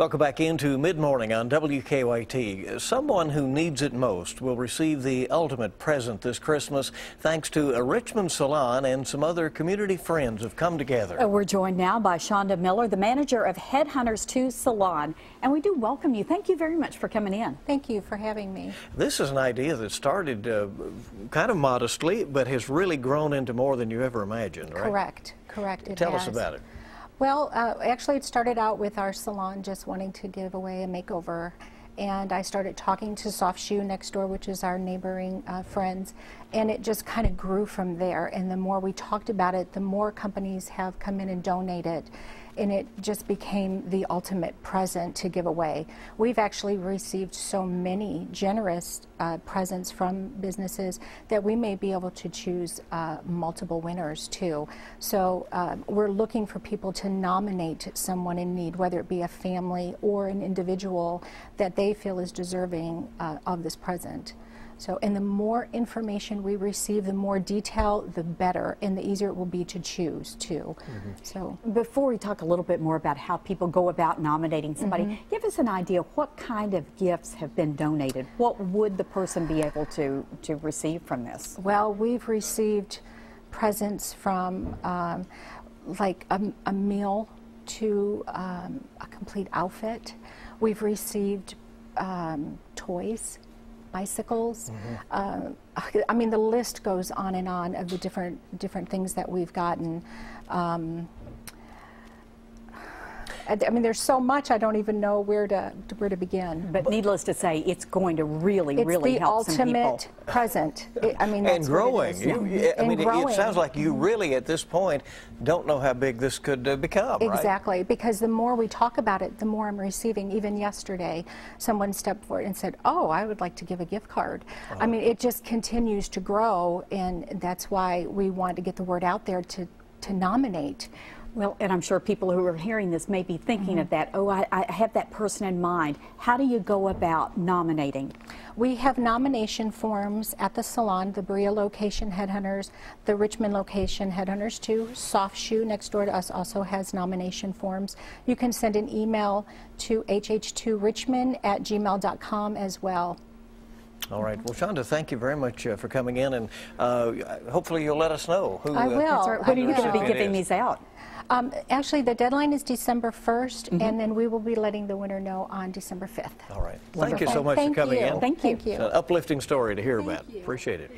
Welcome back into Mid Morning on WKYT. Someone who needs it most will receive the ultimate present this Christmas thanks to a Richmond salon and some other community friends have come together. Uh, we're joined now by Shonda Miller, the manager of Headhunters 2 Salon, and we do welcome you. Thank you very much for coming in. Thank you for having me. This is an idea that started uh, kind of modestly, but has really grown into more than you ever imagined, right? Correct, correct. It Tell has. us about it. Well, uh, actually, it started out with our salon just wanting to give away a makeover. And I started talking to Soft Shoe next door, which is our neighboring uh, friends, and it just kind of grew from there. And the more we talked about it, the more companies have come in and donated and it just became the ultimate present to give away. We've actually received so many generous uh, presents from businesses that we may be able to choose uh, multiple winners too. So uh, we're looking for people to nominate someone in need, whether it be a family or an individual that they feel is deserving uh, of this present. So, and the more information we receive, the more detail, the better, and the easier it will be to choose too. Mm -hmm. So, before we talk a little bit more about how people go about nominating somebody, mm -hmm. give us an idea what kind of gifts have been donated. What would the person be able to to receive from this? Well, we've received presents from um, like a, a, meal to um, a complete outfit. We've received um, toys bicycles. Mm-hmm. Uh, I mean, the list goes on and on of the different different things that we've gotten. Um, I mean, there's so much I don't even know where to where to begin. But needless to say, it's going to really, it's really help some people. It's the ultimate present. It, I mean, and growing. You, yeah. I mean, it, it, sounds like you really, at this point, don't know how big this could uh, become. Exactly, right? because the more we talk about it, the more I'm receiving. Even yesterday, someone stepped forward and said, "Oh, I would like to give a gift card." -huh. I mean, it just continues to grow, and that's why we want to get the word out there to to nominate well, and I'm sure people who are hearing this may be thinking mm -hmm. of that. Oh, I, I, have that person in mind. How do you go about nominating? We have nomination forms at the salon, the Berea location Headhunters, the Richmond location Headhunters 2. Soft Shoe next door to us also has nomination forms. You can send an email to hh2richmond at gmail.com as well. All right. Well, Shonda, thank you very much uh, for coming in, and uh, hopefully you'll let us know who. I Uh, right. When are you going to be giving these out? Um, actually, the deadline is December 1st, mm -hmm. and then we will be letting the winner know on December 5th. All right. Thank you so much Thank for coming you. in. Thank you. Thank you. It's an uplifting story to hear Thank about. You. Appreciate it.